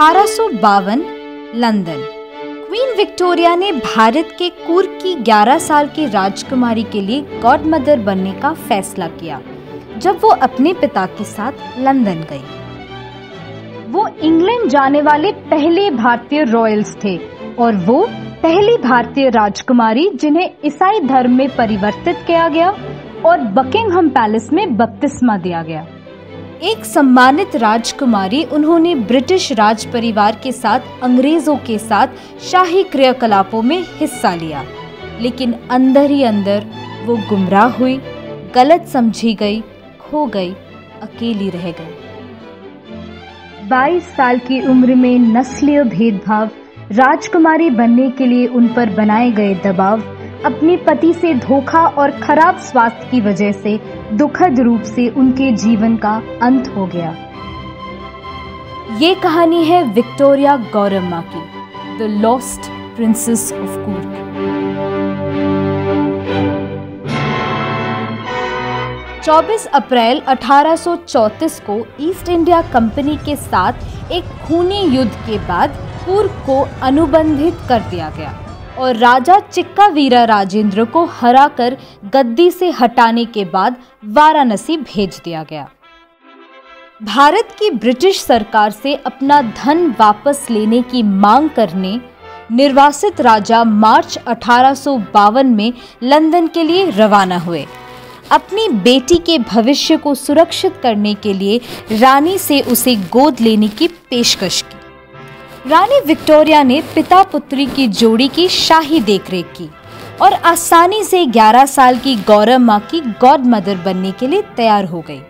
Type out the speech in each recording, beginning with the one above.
अठारह London. Queen Victoria ने भारत के कुर की 11 साल की राजकुमारी के लिए गॉड मदर बनने का फैसला किया, जब वो अपने पिता के साथ लंदन गई। वो इंग्लैंड जाने वाले पहले भारतीय रॉयल्स थे और वो पहली भारतीय राजकुमारी जिन्हें ईसाई धर्म में परिवर्तित किया गया और बकिंगहम पैलेस में बपतिस्मा दिया गया। एक सम्मानित राजकुमारी उन्होंने ब्रिटिश राज परिवार के साथ, अंग्रेज़ों के साथ शाही क्रियाकलापों में हिस्सा लिया। लेकिन अंदर ही अंदर वो गुमराह हुई, गलत समझी गई, खो गई, अकेली रह गई। 22 साल की उम्र में नस्लीय भेदभाव, राजकुमारी बनने के लिए उन पर बनाए गए दबाव अपने पति से धोखा और खराब स्वास्थ्य की वजह से दुखद रूप से उनके जीवन का अंत हो गया। ये कहानी है विक्टोरिया गौरम्मा की the lost princess of Coorg 24 अप्रैल 1834 को ईस्ट इंडिया कंपनी के साथ एक खूनी युद्ध के बाद कूर्ग को अनुबंधित कर दिया गया। और राजा चिक्का वीरा राजेंद्र को हराकर गद्दी से हटाने के बाद वाराणसी भेज दिया गया। भारत की ब्रिटिश सरकार से अपना धन वापस लेने की मांग करने निर्वासित राजा मार्च अठारह में लंदन के लिए रवाना हुए। अपनी बेटी के भविष्य को सुरक्षित करने के लिए रानी से उसे गोद लेने की पेशकश की। रानी विक्टोरिया ने पिता पुत्री की जोड़ी की शाही देखरेख की और आसानी से 11 साल की गौरव माँ की गॉड मदर बनने के लिए तैयार हो गई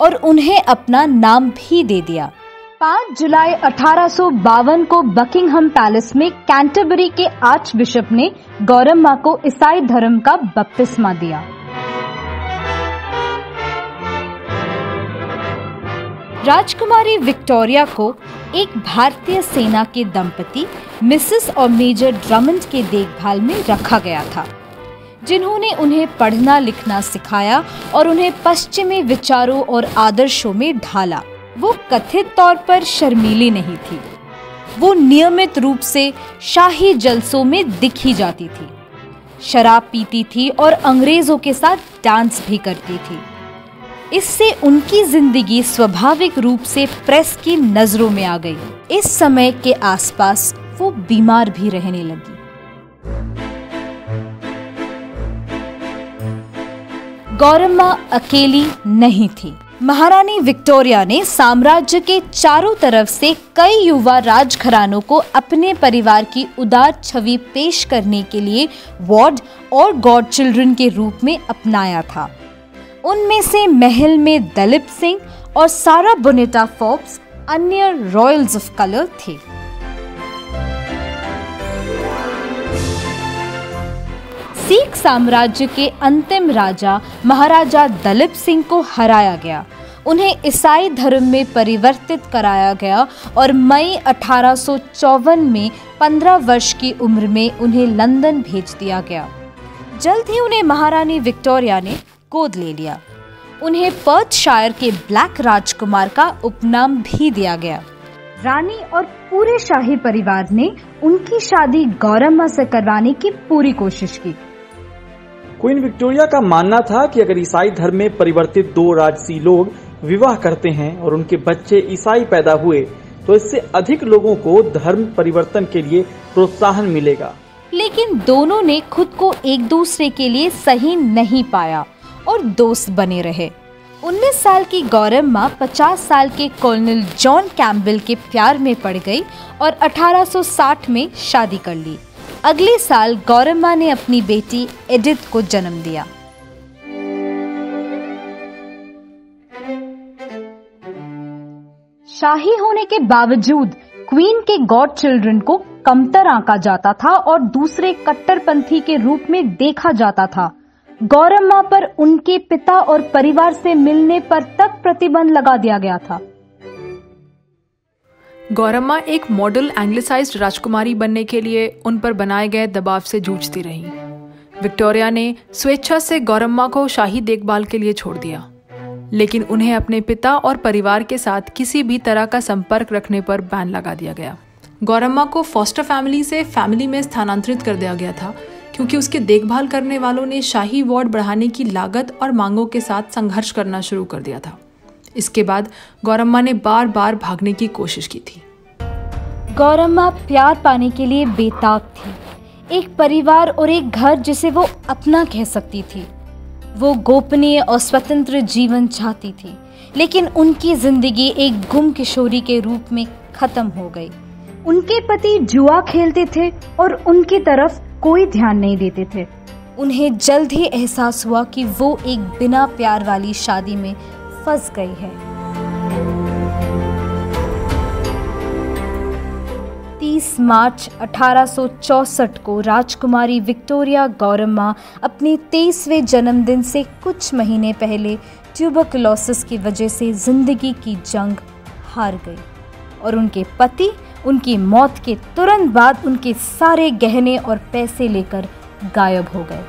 और उन्हें अपना नाम भी दे दिया। 5 जुलाई अठारह सौ बावन को बकिंगहम पैलेस में कैंटरबरी के आर्च बिशप ने गौरव माँ को ईसाई धर्म का बपतिस्मा दिया। राजकुमारी विक्टोरिया को एक भारतीय सेना के दंपति, मिसेस और मेजर ड्रमंड के देखभाल में रखा गया था, जिन्होंने उन्हें पढ़ना लिखना सिखाया और उन्हें पश्चिमी विचारों और आदर्शों में ढाला। वो कथित तौर पर शर्मीली नहीं थी। वो नियमित रूप से शाही जलसों में दिखी जाती थी। शराब पीती थी और अंग्रेज़ों के साथ डांस भी करती थी। इससे उनकी ज़िंदगी स्वाभाविक रूप से प्रेस की नज़रों में आ गई। इस समय के आसपास वो बीमार भी रहने लगी। गौरम्मा अकेली नहीं थी। महारानी विक्टोरिया ने साम्राज्य के चारों तरफ़ से कई युवा राजघरानों को अपने परिवार की उदार छवि पेश करने के लिए वार्ड और गॉड चिल्ड्रन के रूप में अपनाया था। उनमें से महल में दलीप सिंह और सारा बोनेटा फोर्ब्स अन्य रॉयल्स ऑफ़ कलर थे। सिख साम्राज्य के अंतिम राजा महाराजा दलीप सिंह को हराया गया। उन्हें ईसाई धर्म में परिवर्तित कराया गया और मई अठारह सौ चौवन में 15 वर्ष की उम्र में उन्हें लंदन भेज दिया गया। जल्द ही उन्हें महारानी विक्टोरिया ने गोद ले लिया। उन्हें पर्थ शायर के ब्लैक राजकुमार का उपनाम भी दिया गया। रानी और पूरे शाही परिवार ने उनकी शादी गौरम्मा से करवाने की पूरी कोशिश की। क्वीन विक्टोरिया का मानना था कि अगर ईसाई धर्म में परिवर्तित दो राजसी लोग विवाह करते हैं और उनके बच्चे ईसाई पैदा हुए तो इससे अधिक लोगों को धर्म परिवर्तन के लिए प्रोत्साहन मिलेगा। लेकिन दोनों ने खुद को एक दूसरे के लिए सही नहीं पाया। और दोस्त बने रहे। 19 साल की गौरव माँ 50 साल के कॉलोनल जॉन कैम्बल के प्यार में पड़ गई और 1860 में शादी कर ली। अगले साल गौरव माँ ने अपनी बेटी एडिथ को जन्म दिया। शाही होने के बावजूद क्वीन के गॉड चिल्ड्रन को कमतर आंका जाता था और दूसरे कट्टरपंथी के रूप में देखा जाता था। गौरम्मा पर उनके पिता और परिवार से मिलने पर तक प्रतिबंध लगा दिया गया था। गौरम्मा एक मॉडल एंग्लिसाइज्ड राजकुमारी बनने के लिए उन पर बनाए गए दबाव से जूझती रही। विक्टोरिया ने स्वेच्छा से गौरम्मा को शाही देखभाल के लिए छोड़ दिया। लेकिन उन्हें अपने पिता और परिवार के साथ किसी भी तरह का संपर्क रखने पर बैन लगा दिया गया। गौरम्मा को फॉस्टर फैमिली से फैमिली में स्थानांतरित कर दिया गया था। क्योंकि उसके देखभाल करने वालों ने शाही वार्ड बढ़ाने की लागत और मांगों के साथ संघर्ष करना शुरू कर दिया था। इसके बाद गौरम्मा ने बार बार भागने की कोशिश की थी। गौरम्मा प्यार पाने के लिए बेताब थी। एक परिवार और एक घर जिसे वो अपना कह सकती थी। वो गोपनीय और स्वतंत्र जीवन चाहती थी, लेकिन उनकी ज़िंदगी एक गुम किशोरी के रूप में खत्म हो गई। उनके पति जुआ खेलते थे और उनकी तरफ़ कोई ध्यान नहीं देते थे। उन्हें जल्द ही एहसास हुआ कि वो एक बिना प्यार वाली शादी में फंस गई है। 30 मार्च 1864 को राजकुमारी विक्टोरिया गौरम्मा अपने तेईसवें जन्मदिन से कुछ महीने पहले ट्यूबरकुलोसिस की वजह से ज़िंदगी की जंग हार गई और उनके पति उनकी मौत के तुरंत बाद उनके सारे गहने और पैसे लेकर गायब हो गए।